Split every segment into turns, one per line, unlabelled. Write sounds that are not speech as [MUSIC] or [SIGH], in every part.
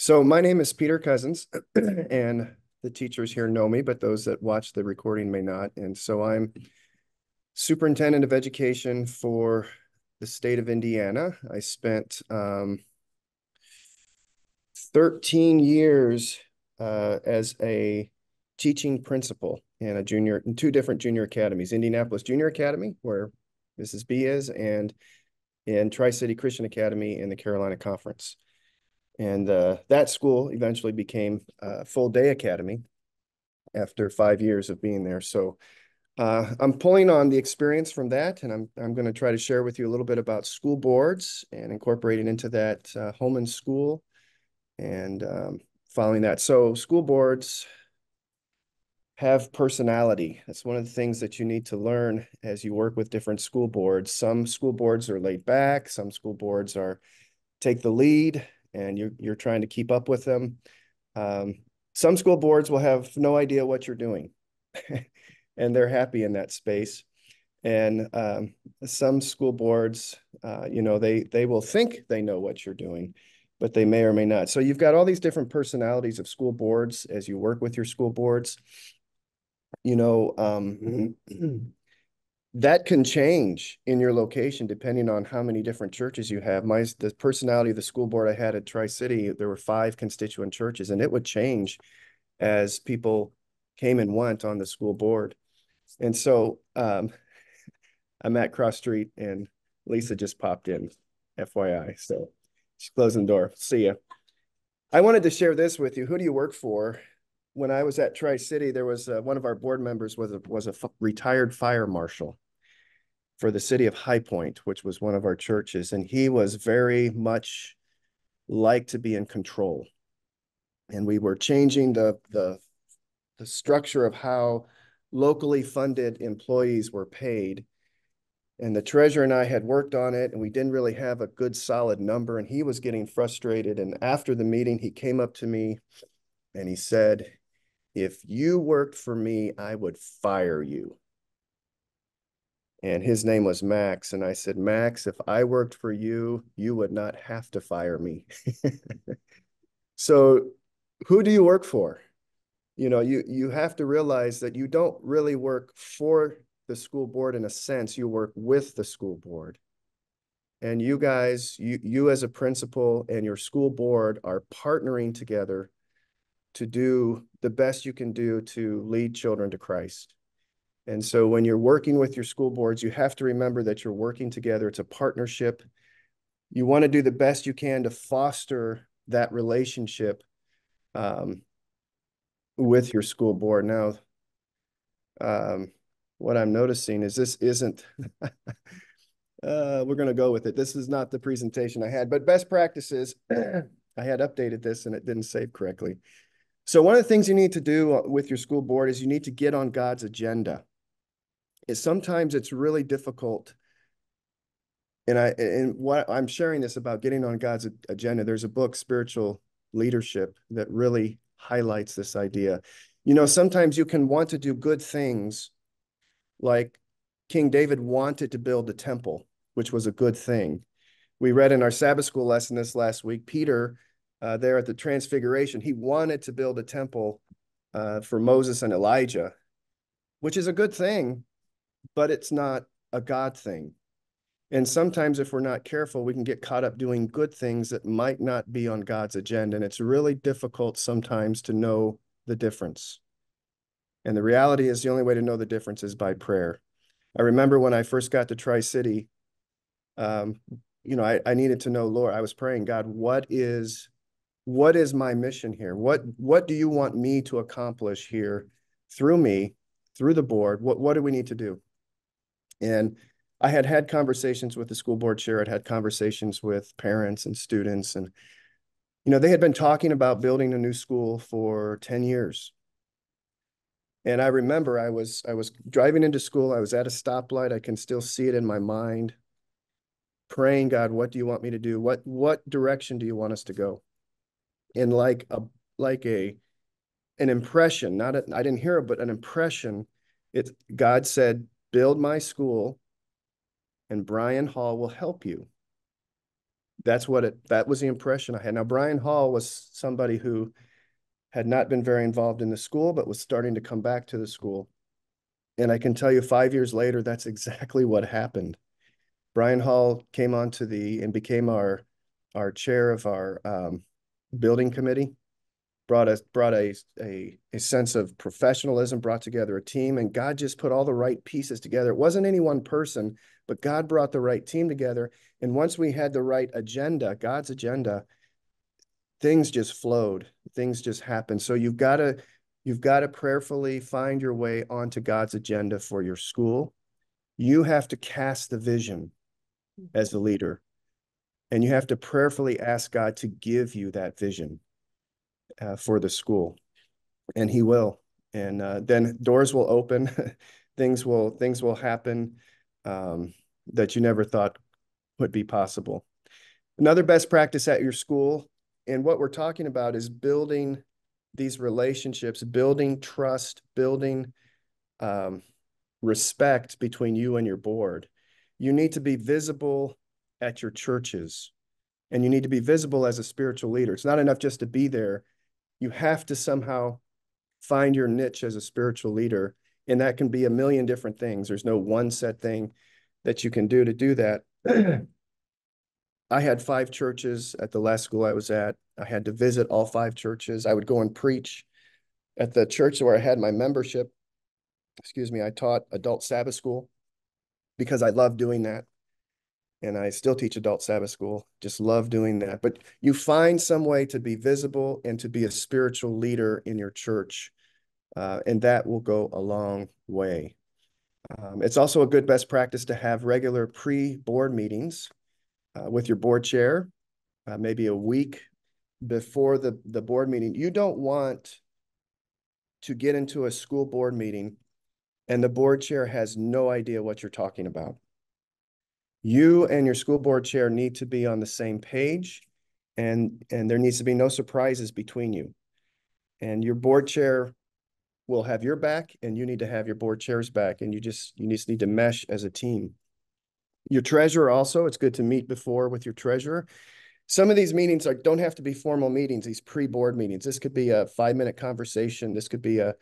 So my name is Peter Cousins, [CLEARS THROAT] and the teachers here know me, but those that watch the recording may not. And so I'm superintendent of education for the state of Indiana. I spent um, 13 years uh, as a teaching principal in a junior in two different junior academies, Indianapolis Junior Academy, where Mrs. B is, and in Tri-City Christian Academy in the Carolina Conference. And uh, that school eventually became a full day academy after five years of being there. So uh, I'm pulling on the experience from that, and I'm I'm going to try to share with you a little bit about school boards and incorporating into that uh, home and school, and um, following that. So school boards have personality. That's one of the things that you need to learn as you work with different school boards. Some school boards are laid back. Some school boards are take the lead, and you're you're trying to keep up with them. Um, some school boards will have no idea what you're doing, [LAUGHS] and they're happy in that space. And um, some school boards, uh, you know, they they will think they know what you're doing, but they may or may not. So you've got all these different personalities of school boards as you work with your school boards you know, um, [CLEARS THROAT] that can change in your location depending on how many different churches you have. My the personality of the school board I had at Tri City, there were five constituent churches, and it would change as people came and went on the school board. And so um, [LAUGHS] I'm at Cross Street, and Lisa just popped in, FYI. So she's closing the door. See ya. I wanted to share this with you. Who do you work for? when I was at Tri City, there was uh, one of our board members was a, was a retired fire marshal for the city of High Point, which was one of our churches, and he was very much like to be in control. And we were changing the the the structure of how locally funded employees were paid. And the treasurer and I had worked on it, and we didn't really have a good solid number. And he was getting frustrated. And after the meeting, he came up to me and he said, if you worked for me, I would fire you. And his name was Max. And I said, Max, if I worked for you, you would not have to fire me. [LAUGHS] so who do you work for? You know, you, you have to realize that you don't really work for the school board in a sense, you work with the school board. And you guys, you, you as a principal and your school board are partnering together to do the best you can do to lead children to Christ. And so when you're working with your school boards, you have to remember that you're working together. It's a partnership. You want to do the best you can to foster that relationship um, with your school board. Now, um, what I'm noticing is this isn't, [LAUGHS] uh, we're going to go with it. This is not the presentation I had, but best practices, [CLEARS THROAT] I had updated this and it didn't save correctly. So one of the things you need to do uh, with your school board is you need to get on God's agenda. Sometimes it's really difficult. And I and what I'm sharing this about getting on God's agenda. There's a book, Spiritual Leadership, that really highlights this idea. You know, sometimes you can want to do good things, like King David wanted to build a temple, which was a good thing. We read in our Sabbath school lesson this last week, Peter uh, there at the Transfiguration, he wanted to build a temple uh, for Moses and Elijah, which is a good thing, but it's not a God thing. And sometimes, if we're not careful, we can get caught up doing good things that might not be on God's agenda. And it's really difficult sometimes to know the difference. And the reality is, the only way to know the difference is by prayer. I remember when I first got to Tri City, um, you know, I, I needed to know, Lord, I was praying, God, what is what is my mission here? What what do you want me to accomplish here through me, through the board? What what do we need to do? And I had had conversations with the school board chair. I'd had conversations with parents and students, and you know they had been talking about building a new school for ten years. And I remember I was I was driving into school. I was at a stoplight. I can still see it in my mind. Praying, God, what do you want me to do? What what direction do you want us to go? and like a like a an impression not i didn't hear it but an impression it god said build my school and brian hall will help you that's what it, that was the impression I had. Now, Brian Hall was somebody who had not been very involved in the school, but was starting to come back to the school. And I can tell you five years later, that's exactly what happened. Brian Hall came onto the and became our our chair of our um, building committee brought a brought a, a a sense of professionalism, brought together a team, and God just put all the right pieces together. It wasn't any one person, but God brought the right team together. And once we had the right agenda, God's agenda, things just flowed. Things just happened. So you've got to you've got to prayerfully find your way onto God's agenda for your school. You have to cast the vision as the leader. And you have to prayerfully ask God to give you that vision uh, for the school, and he will. And uh, then doors will open, [LAUGHS] things will things will happen um, that you never thought would be possible. Another best practice at your school, and what we're talking about is building these relationships, building trust, building um, respect between you and your board. You need to be visible at your churches and you need to be visible as a spiritual leader. It's not enough just to be there you have to somehow find your niche as a spiritual leader. And that can be a million different things. There's no one set thing that you can do to do that. [CLEARS THROAT] I had five churches at the last school I was at. I had to visit all five churches. I would go and preach at the church where I had my membership. Excuse me, I taught adult Sabbath school because I love doing that and I still teach adult Sabbath school. Just love doing that. But you find some way to be visible and to be a spiritual leader in your church, uh, and that will go a long way. Um, it's also a good best practice to have regular pre-board meetings uh, with your board chair, uh, maybe a week before the, the board meeting. You don't want to get into a school board meeting and the board chair has no idea what you're talking about you and your school board chair need to be on the same page and and there needs to be no surprises between you. And your board chair will have your back and you need to have your board chair's back and you just you just need to mesh as a team. Your treasurer also it's good to meet before with your treasurer. Some of these meetings are don't have to be formal meetings these pre-board meetings. This could be a five minute conversation. This could be a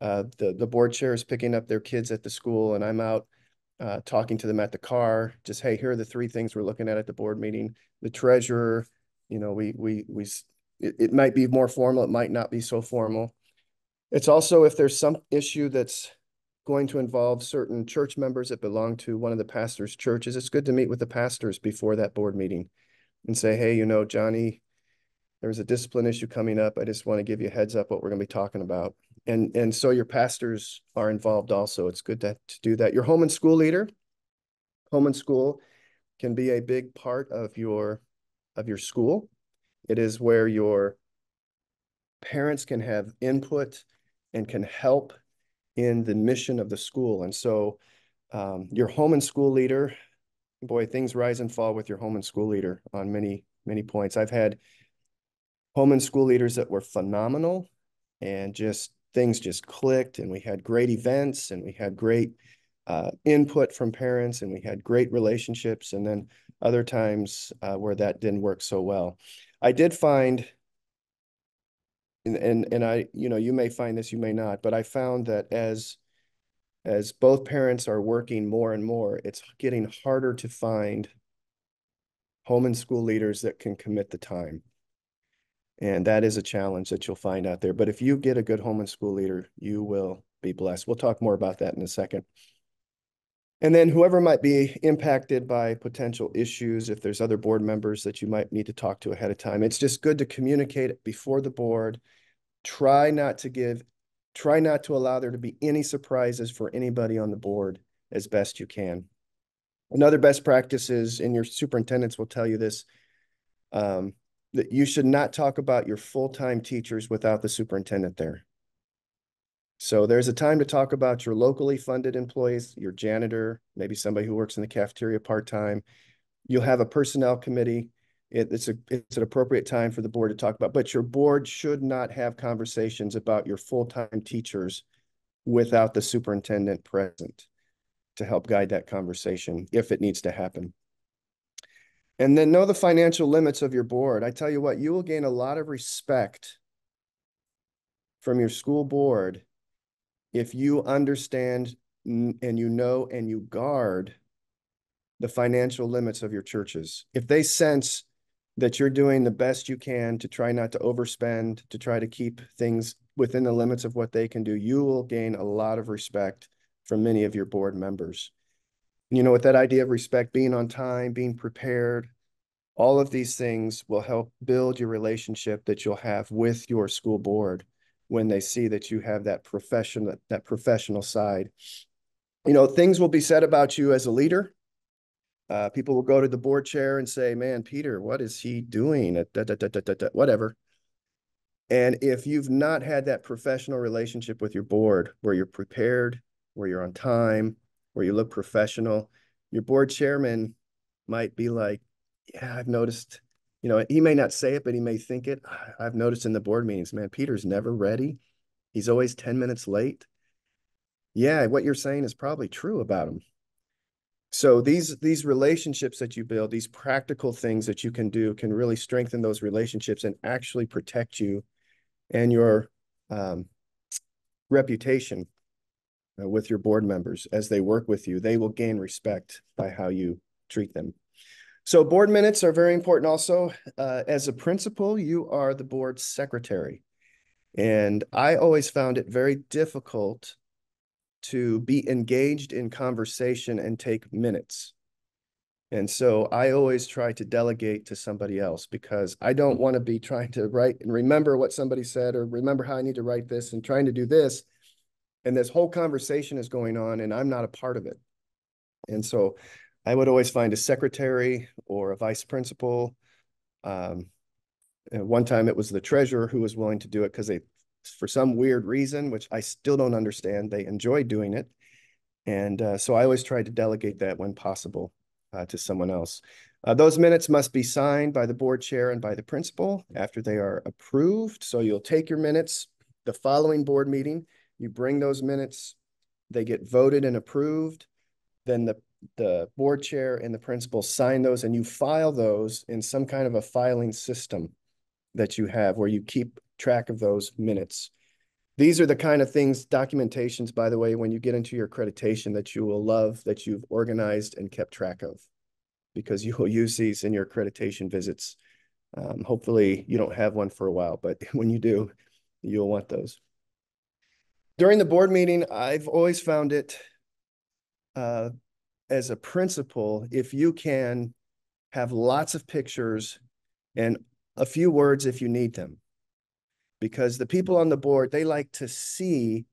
uh, the the board chair is picking up their kids at the school and i'm out uh, talking to them at the car, just, hey, here are the three things we're looking at at the board meeting. The treasurer, you know, we, we, we, it, it might be more formal. It might not be so formal. It's also if there's some issue that's going to involve certain church members that belong to one of the pastor's churches, it's good to meet with the pastors before that board meeting and say, hey, you know, Johnny, there's a discipline issue coming up. I just want to give you a heads up what we're going to be talking about and and so your pastors are involved also. It's good to, to do that. Your home and school leader, home and school can be a big part of your of your school. It is where your parents can have input and can help in the mission of the school. And so um, your home and school leader, boy, things rise and fall with your home and school leader on many, many points. I've had home and school leaders that were phenomenal and just things just clicked and we had great events and we had great uh, input from parents and we had great relationships and then other times uh, where that didn't work so well. I did find and, and and I you know you may find this you may not but I found that as as both parents are working more and more it's getting harder to find home and school leaders that can commit the time and that is a challenge that you'll find out there. But if you get a good home and school leader, you will be blessed. We'll talk more about that in a second. And then whoever might be impacted by potential issues, if there's other board members that you might need to talk to ahead of time, it's just good to communicate before the board. Try not to give, try not to allow there to be any surprises for anybody on the board as best you can. Another best practice is, and your superintendents will tell you this, um, that you should not talk about your full-time teachers without the superintendent there. So there's a time to talk about your locally funded employees, your janitor, maybe somebody who works in the cafeteria part-time. You'll have a personnel committee. It, it's a it's an appropriate time for the board to talk about, but your board should not have conversations about your full-time teachers without the superintendent present to help guide that conversation if it needs to happen. And then know the financial limits of your board. I tell you what, you will gain a lot of respect from your school board if you understand and you know and you guard the financial limits of your churches. If they sense that you're doing the best you can to try not to overspend, to try to keep things within the limits of what they can do, you will gain a lot of respect from many of your board members. You know, with that idea of respect, being on time, being prepared, all of these things will help build your relationship that you'll have with your school board when they see that you have that professional that professional side. You know, things will be said about you as a leader uh, people will go to the board chair and say, man, Peter, what is he doing? Da, da, da, whatever. And if you've not had that professional relationship with your board where you're prepared, where you're on time, where you look professional, your board chairman might be like, yeah, I've noticed, you know, he may not say it, but he may think it. I've noticed in the board meetings, man, Peter's never ready. He's always 10 minutes late. Yeah, what you're saying is probably true about him so these these relationships that you build these practical things that you can do can really strengthen those relationships and actually protect you and your um, reputation uh, with your board members as they work with you they will gain respect by how you treat them so board minutes are very important also uh, as a principal you are the board secretary and i always found it very difficult to be engaged in conversation and take minutes. And so I always try to delegate to somebody else because I don't want to be trying to write and remember what somebody said or remember how I need to write this and trying to do this. And this whole conversation is going on and I'm not a part of it. And so I would always find a secretary or a vice principal. Um, one time it was the treasurer who was willing to do it because they for some weird reason, which I still don't understand. They enjoy doing it. And uh, so I always try to delegate that when possible uh, to someone else. Uh, those minutes must be signed by the board chair and by the principal after they are approved. So you'll take your minutes the following board meeting, you bring those minutes, they get voted and approved. Then the, the board chair and the principal sign those and you file those in some kind of a filing system that you have where you keep track of those minutes. These are the kind of things, documentations, by the way, when you get into your accreditation that you will love that you've organized and kept track of because you will use these in your accreditation visits. Um, hopefully you don't have one for a while, but [LAUGHS] when you do, you'll want those. During the board meeting, I've always found it uh, as a principal, if you can have lots of pictures and a few words if you need them because the people on the board, they like to see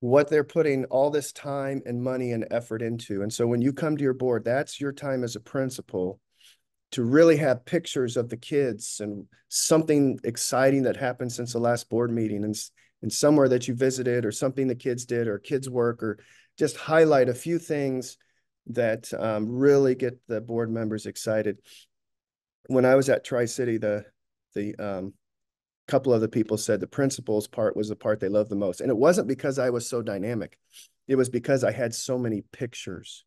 what they're putting all this time and money and effort into. And so when you come to your board, that's your time as a principal to really have pictures of the kids and something exciting that happened since the last board meeting and, and somewhere that you visited or something the kids did or kids work or just highlight a few things that um, really get the board members excited. When I was at Tri-City, the the um, couple of the people said the principal's part was the part they loved the most. And it wasn't because I was so dynamic. It was because I had so many pictures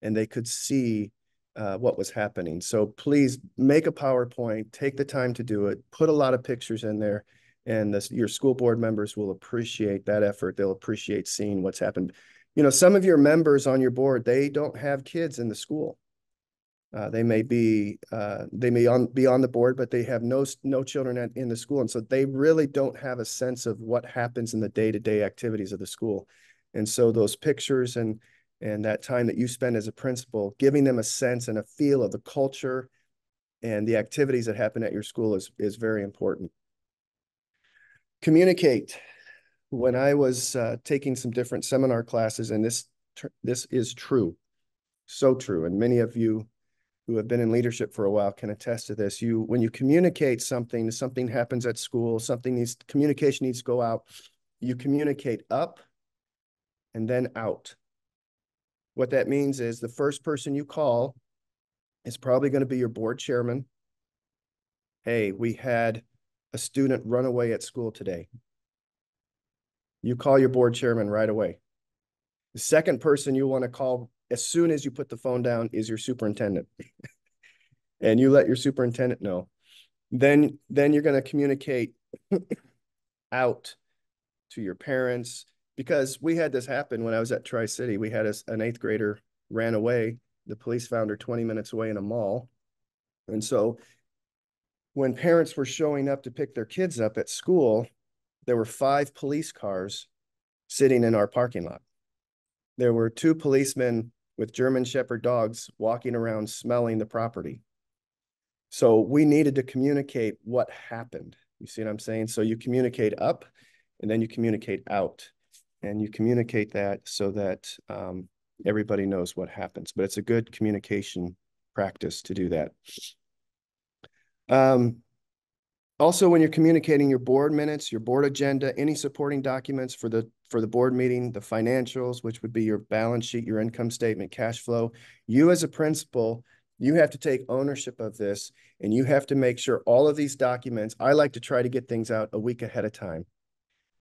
and they could see uh, what was happening. So please make a PowerPoint, take the time to do it, put a lot of pictures in there, and your school board members will appreciate that effort. They'll appreciate seeing what's happened. You know, some of your members on your board, they don't have kids in the school. Uh, they may be uh, they may on, be on the board, but they have no no children at, in the school, and so they really don't have a sense of what happens in the day to day activities of the school. And so those pictures and and that time that you spend as a principal, giving them a sense and a feel of the culture and the activities that happen at your school is is very important. Communicate. When I was uh, taking some different seminar classes, and this this is true, so true, and many of you who have been in leadership for a while can attest to this. You, when you communicate something, something happens at school, something needs, communication needs to go out, you communicate up and then out. What that means is the first person you call is probably going to be your board chairman. Hey, we had a student run away at school today. You call your board chairman right away. The second person you want to call as soon as you put the phone down is your superintendent. [LAUGHS] and you let your superintendent know. Then, then you're going to communicate [COUGHS] out to your parents because we had this happen when I was at Tri City. We had a, an eighth grader ran away. The police found her 20 minutes away in a mall. And so when parents were showing up to pick their kids up at school, there were five police cars sitting in our parking lot. There were two policemen with German Shepherd dogs walking around smelling the property. So we needed to communicate what happened. You see what I'm saying? So you communicate up and then you communicate out and you communicate that so that um, everybody knows what happens. But it's a good communication practice to do that. Um, also, when you're communicating your board minutes, your board agenda, any supporting documents for the for the board meeting, the financials, which would be your balance sheet, your income statement, cash flow, you as a principal, you have to take ownership of this and you have to make sure all of these documents, I like to try to get things out a week ahead of time.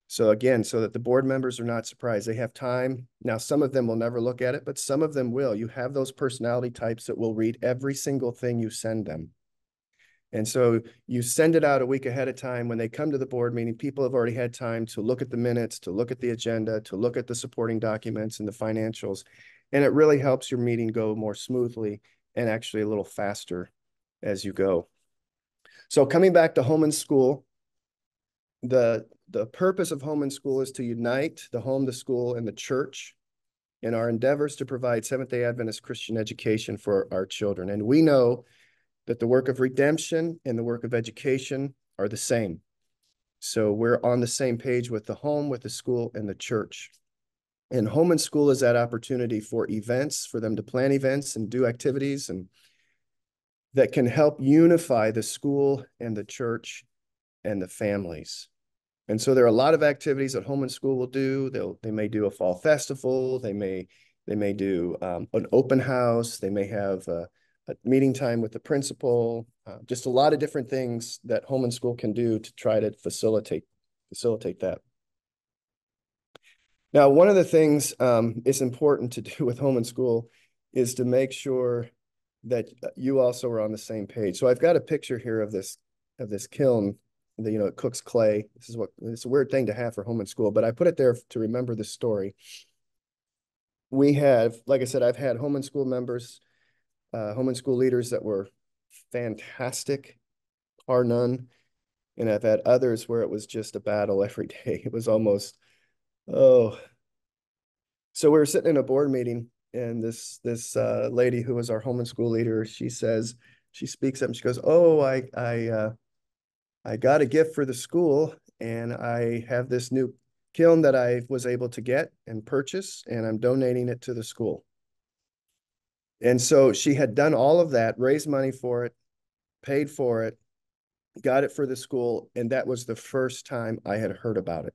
So again, so that the board members are not surprised, they have time. Now, some of them will never look at it, but some of them will. You have those personality types that will read every single thing you send them. And so you send it out a week ahead of time. When they come to the board meeting, people have already had time to look at the minutes, to look at the agenda, to look at the supporting documents and the financials. And it really helps your meeting go more smoothly and actually a little faster as you go. So coming back to home and school, the, the purpose of home and school is to unite the home, the school, and the church in our endeavors to provide Seventh-day Adventist Christian education for our children. And we know that the work of redemption and the work of education are the same. So we're on the same page with the home, with the school, and the church. And home and school is that opportunity for events, for them to plan events and do activities and that can help unify the school and the church and the families. And so there are a lot of activities that home and school will do. They'll they may do a fall festival. They may they may do um, an open house. They may have a, a meeting time with the principal. Uh, just a lot of different things that home and school can do to try to facilitate facilitate that. Now, one of the things um, it's important to do [LAUGHS] with home and school is to make sure that you also are on the same page. So I've got a picture here of this of this kiln that you know it cooks clay. This is what it's a weird thing to have for home and school, but I put it there to remember the story. We have, like I said, I've had home and school members, uh, home and school leaders that were fantastic, are none, and I've had others where it was just a battle every [LAUGHS] day. It was almost, oh. So we were sitting in a board meeting and this this uh, lady who was our home and school leader, she says, she speaks up and she goes, "Oh, I I uh, I got a gift for the school, and I have this new kiln that I was able to get and purchase, and I'm donating it to the school." And so she had done all of that, raised money for it, paid for it, got it for the school, and that was the first time I had heard about it.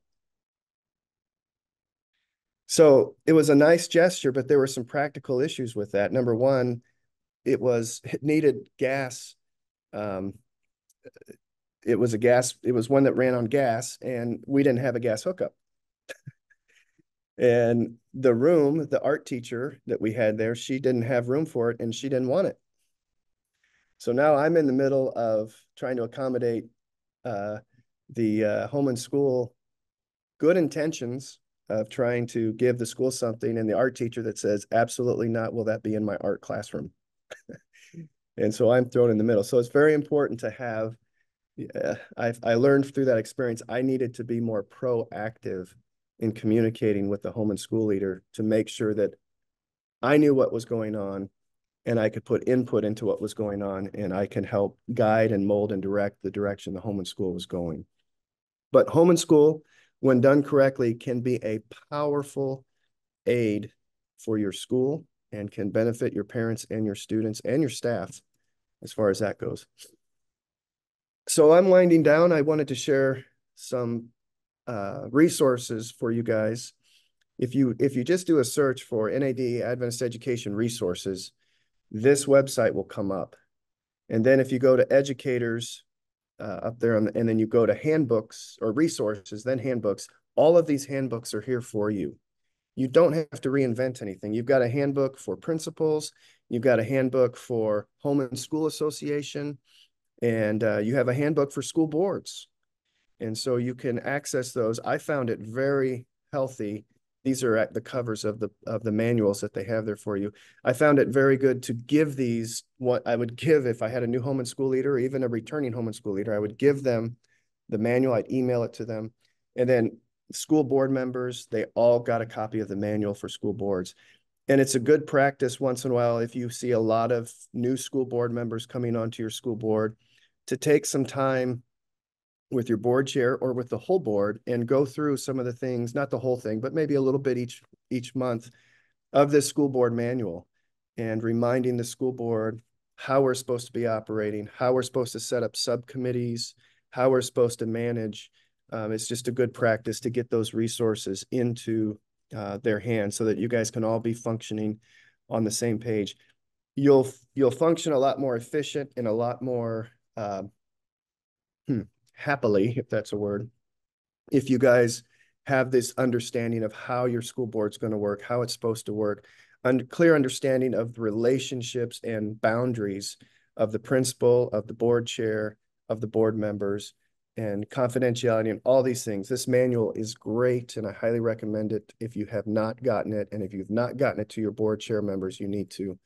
So it was a nice gesture, but there were some practical issues with that. Number one, it was it needed gas. Um, it was a gas. It was one that ran on gas, and we didn't have a gas hookup. And the room, the art teacher that we had there, she didn't have room for it, and she didn't want it. So now I'm in the middle of trying to accommodate uh, the uh, home and school good intentions of trying to give the school something and the art teacher that says, absolutely not, will that be in my art classroom? [LAUGHS] and so I'm thrown in the middle. So it's very important to have, yeah, i I learned through that experience, I needed to be more proactive in communicating with the home and school leader to make sure that I knew what was going on and I could put input into what was going on and I can help guide and mold and direct the direction the home and school was going. But home and school when done correctly, can be a powerful aid for your school and can benefit your parents and your students and your staff as far as that goes. So I'm winding down. I wanted to share some uh, resources for you guys. If you if you just do a search for NAD Adventist Education Resources, this website will come up. And then if you go to educators uh, up there, the, and then you go to handbooks or resources, then handbooks. All of these handbooks are here for you. You don't have to reinvent anything. You've got a handbook for principals. You've got a handbook for Home and School Association, and uh, you have a handbook for school boards. And so you can access those. I found it very healthy. These are at the covers of the of the manuals that they have there for you. I found it very good to give these what I would give if I had a new home and school leader or even a returning home and school leader. I would give them the manual, I'd email it to them. And then school board members, they all got a copy of the manual for school boards. And it's a good practice once in a while if you see a lot of new school board members coming onto your school board to take some time with your board chair or with the whole board and go through some of the things, not the whole thing, but maybe a little bit each each month of this school board manual and reminding the school board how we're supposed to be operating, how we're supposed to set up subcommittees, how we're supposed to manage. Um, it's just a good practice to get those resources into uh, their hands so that you guys can all be functioning on the same page. You'll you'll function a lot more efficient and a lot more uh, hmm, happily, if that's a word, if you guys have this understanding of how your school board's going to work, how it's supposed to work, and clear understanding of the relationships and boundaries of the principal, of the board chair, of the board members, and confidentiality and all these things. This manual is great, and I highly recommend it if you have not gotten it. And if you've not gotten it to your board chair members, you need to.